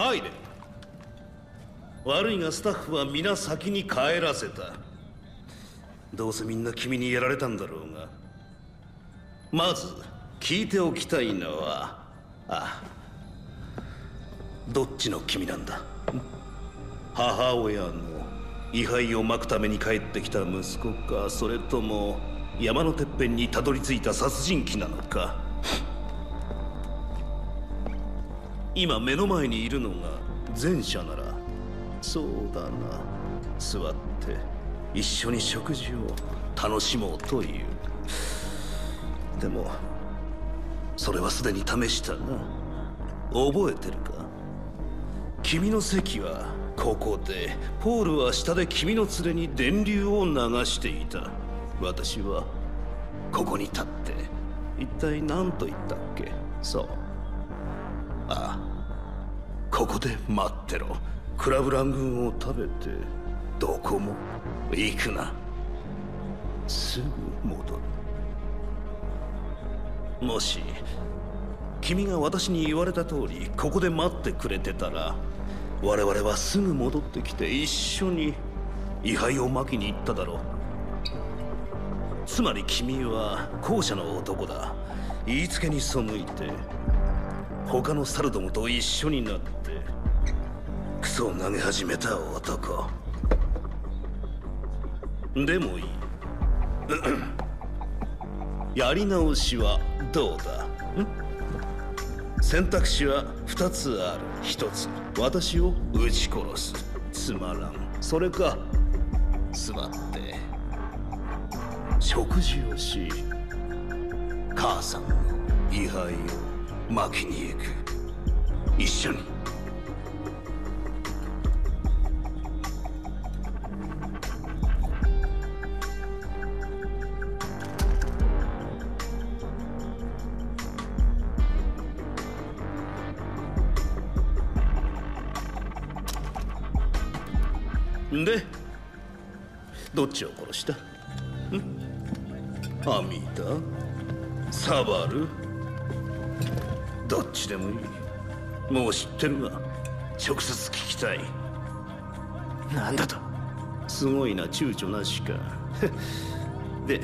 入れ。悪いがスタッフは皆先に帰らせた。どうせみんな君にやられたんだろうが。まず聞いておきたいのはあどっちの君なんだ？母親の位牌をまくために帰ってきた息子かそれとも山のてっぺんにたどり着いた殺人鬼なのか？今目の前にいるのが前者ならそうだな。座って一緒に食事を楽しもうという。でもそれはすでに試したな。覚えてるか？君の席はここでポールは下で君の連れに電流を流していた。私はここに立って一体何と言ったっけ？そう。ああ。ここで待ってろ。クラブラングーンを食べてどこも行くな。すぐ戻る。もし君が私に言われた通りここで待ってくれてたら我々はすぐ戻ってきて一緒に位牌を巻きに行っただろう。つまり君は後者の男だ。言いつけに背いて他のサルどもと一緒になってクソを投げ始めた男。でもいい。やり直しはどうだ？選択肢は2つある。1つ私を撃ち殺す。つまらん。それか座って。食事をし母さんの位牌を。巻きに行く。一緒に。でどっちを殺した？ん？アミータ？サバル？どっちでもいい。もう知ってるが直接聞きたい。なんだと？すごいな躊躇なしか。で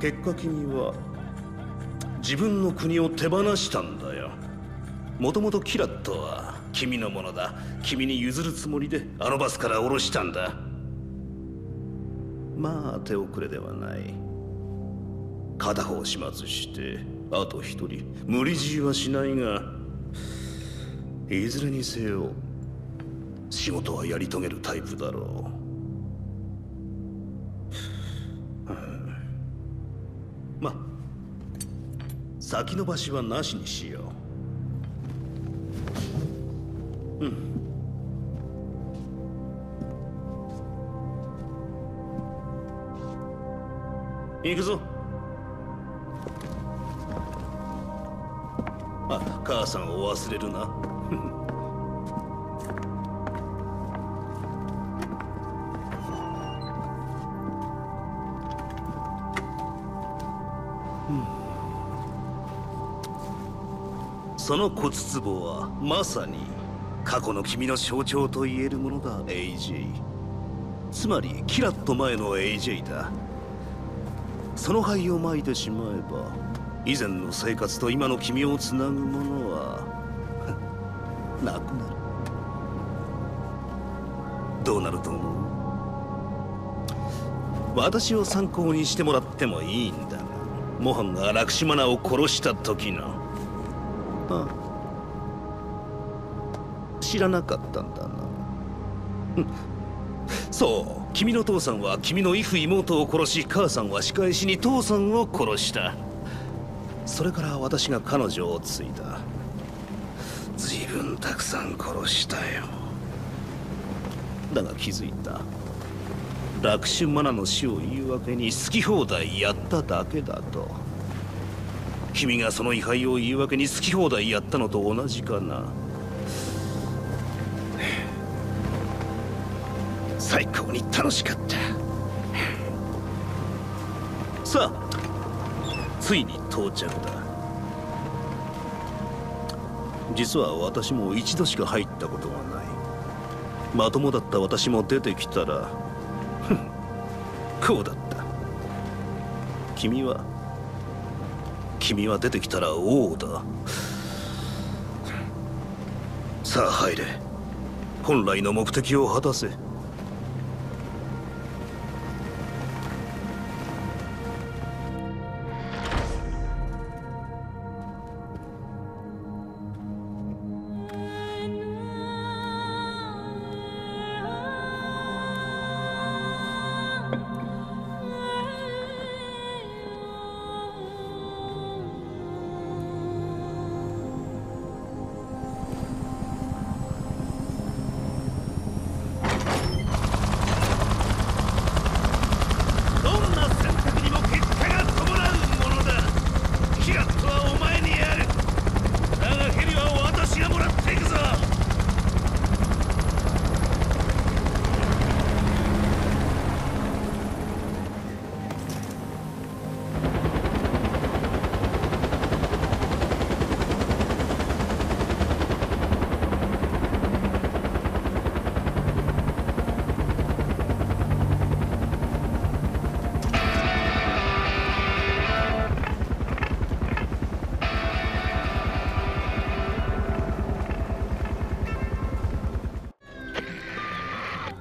結果君は自分の国を手放したんだよ。もともとキラットは君のものだ。君に譲るつもりであのバスから降ろしたんだ。まあ手遅れではない。片方始末してあと一人。無理強いはしないがいずれにせよ仕事はやり遂げるタイプだろう。ま先延ばしはなしにしよう。うん。行くぞ。母さんを忘れるな。その骨壺はまさに過去の君の象徴と言えるものだ AJ つまりキラッと前の AJ だ。その灰をまいてしまえば以前の生活と今の君をつなぐものは なくなる。どうなると思う？私を参考にしてもらってもいいんだがモハンがラクシマナを殺した時の。ああ。知らなかったんだな。そう君の父さんは君のイフ妹を殺し母さんは仕返しに父さんを殺した。それから私が彼女を継いだ。随分たくさん殺したよ。だが気づいた。ラクシュマナの死を言い訳に好き放題やっただけだと。君がその位牌を言い訳に好き放題やったのと同じかな。最高に楽しかった。さあついに到着だ。実は私も一度しか入ったことがない。まともだった私も出てきたらふんこうだった。君は君は出てきたら王だ。さあ入れ。本来の目的を果たせ。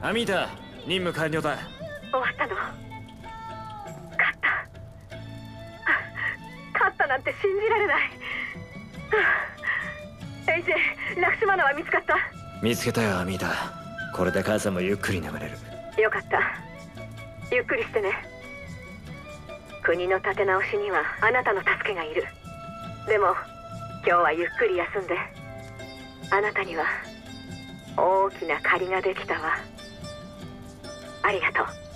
アミータ任務完了だ。終わったの。勝った。あ勝ったなんて信じられない。はあエイジェラクシマナは見つかった。見つけたよアミータ。これで母さんもゆっくり眠れる。よかった。ゆっくりしてね。国の立て直しにはあなたの助けがいる。でも今日はゆっくり休んであなたには大きな借りができたわありがとう。